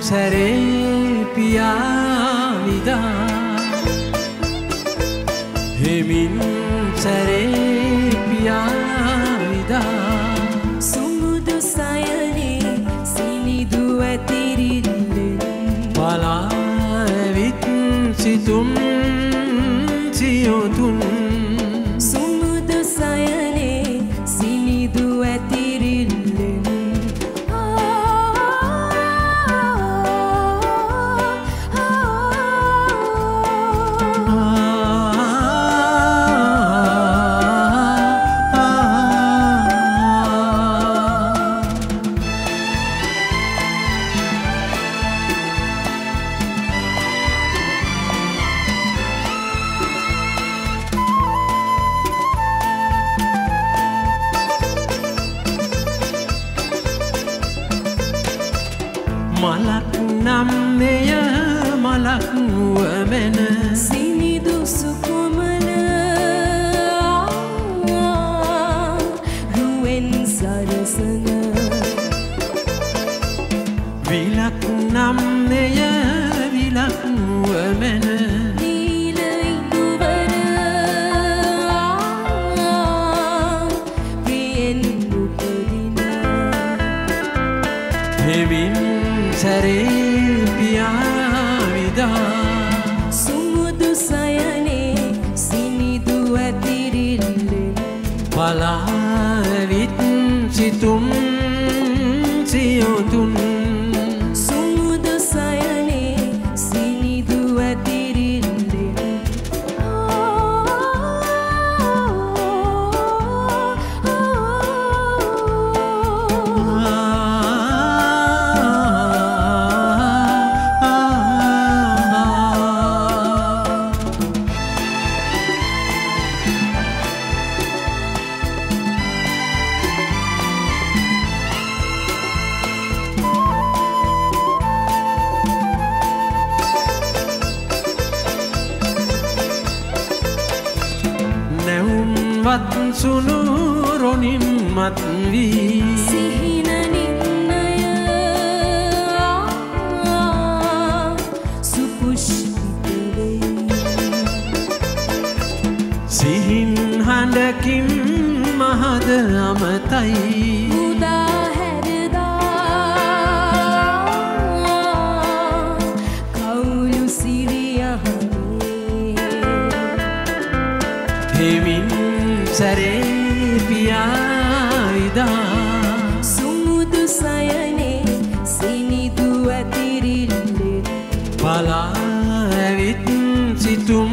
සැරේ පියාවිදා. හෙමින් සැරේ පියාවිදා. සුමුදු සයනේ සිනිදු ඇතිරිල්ලෙන් පලාඇවිත් සිතුම් සියොතුන් මලක් නම් මෙය මලක් වුවමැන සිනිදු සුකුමල රුවෙන් සරසන. විලක් නම් මෙය විලක් වුවමැන නීල ඉදුවර ප්‍රියෙන් උපදින හෙමින් සැරේ පියාවිදා සුමුදු සයනේ සිනිදු ඇතිරිල්ලෙන් පලාවිත් නැවුම්වත් සුනුරොනින් මත් වී. සිහින නින්නය සුපුෂ්පිත වෙයි සිහින් හඬකින් සැරේ පියායිදා සුමුදු සයනේ සිනිදු ඇතිරිල්ලේ. පලා ඇවිත් සිතුම්